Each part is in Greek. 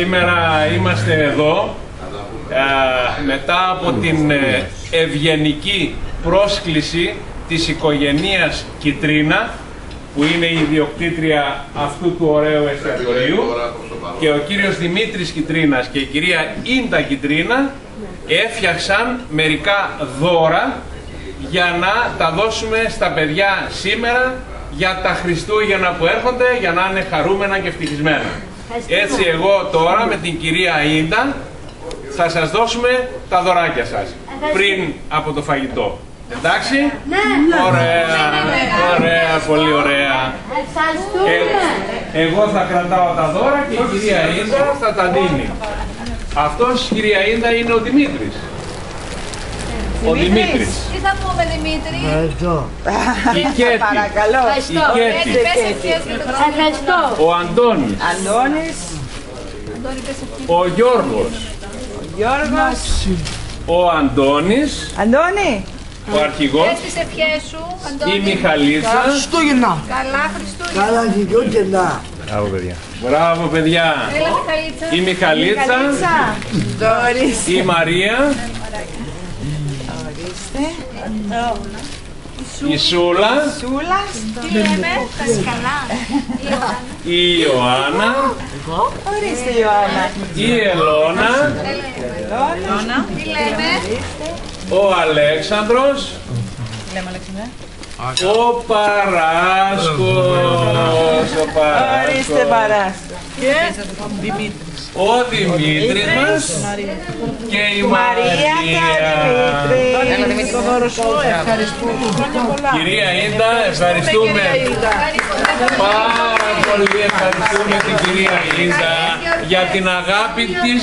Σήμερα είμαστε εδώ ε, μετά από την ε, ευγενική πρόσκληση της οικογενείας Κιτρίνα που είναι η ιδιοκτήτρια αυτού του ωραίου εστιατορίου και ο κύριος Δημήτρης Κιτρίνας και η κυρία Ίντα Κιτρίνα έφτιαξαν μερικά δώρα για να τα δώσουμε στα παιδιά σήμερα για τα Χριστούγεννα που έρχονται για να είναι χαρούμενα και ευτυχισμένα. Έτσι εγώ τώρα με την κυρία Ίντα θα σας δώσουμε τα δωράκια σας πριν από το φαγητό. Εντάξει; Ναι. Ωραία, ωραία, πολύ ωραία. Ευχαριστούμε. Ε, εγώ θα κρατάω τα δώρα και η κυρία Ίντα θα τα δίνει. Αυτός, κυρία Ίντα, είναι ο Δημήτρης. Ο Δημήτρης. Τι θα πούμε Δημήτρη; Η Κέτη. Παρακαλώ. Η Κέτη. Πες ευχές για τον Ευχαριστώ. Ο Αντώνης. Αντώνης, Αντώνη, πες ευχές. Ο Γιώργος. Γιώργος. Ο Αντώνης. Αντώνη, Ο αρχηγός. Πες τις ευχές σου, Αντώνη. Η Μιχαλίτσα. Χριστούγεννα. Καλά Χριστούγεννα. Καλά Χριστούγεννα. Μπράβο, παιδιά. Έλα Μιχαλίτσα. Η Μιχαλίτσα. Καλίτσα. Δόρης. Η Μαρία. Ορίστε. Η Σούλα. Σούλας. Τι λέμε, τα σκαλά. Η Ιωάννα. Ορίστε Ιωάννα. Η Ελώνα. Ιωάννα. Τι λέμε. Ο Αλέξανδρος. Ο Παράσκος. Ο Ορίστε Παράσκος. παράς. Ο Δημήτρης μας. Και η Μαρία και ο Μαρία. Δημήτρης. Το δώρο σου ευχαριστούμε. Χρόνια πολλά. Κυρία Ίντα, ευχαριστούμε. Πάρα πολύ ευχαριστούμε την κυρία Ίντα για την αγάπη της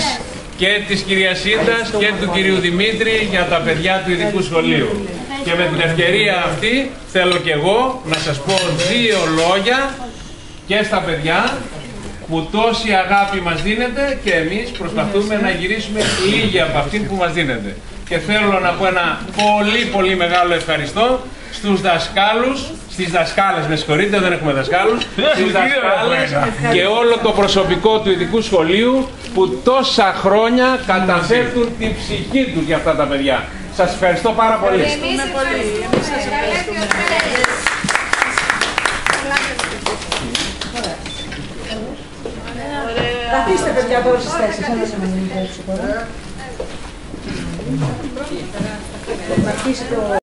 και της κυρίας Ίντας και του κυρίου Δημήτρη για τα παιδιά του ειδικού σχολείου. Και με την ευκαιρία αυτή θέλω και εγώ να σας πω δύο λόγια και στα παιδιά που τόση αγάπη μας δίνετε και εμείς προσπαθούμε να γυρίσουμε λίγη από αυτήν που μας δίνεται. Και θέλω να πω ένα πολύ πολύ μεγάλο ευχαριστώ στους δασκάλους, στις δασκάλες, με συγχωρείτε δεν έχουμε δασκάλους, στις δασκάλες και όλο το προσωπικό του ειδικού σχολείου που τόσα χρόνια καταθέτουν την ψυχή τους για αυτά τα παιδιά. Σας ευχαριστώ πάρα πολύ. Εμείς ευχαριστούμε. Καθίστε παιδιά εδώ στις θέσεις. Ένα σε μείνει έξω τώρα. Να αρχίσει το...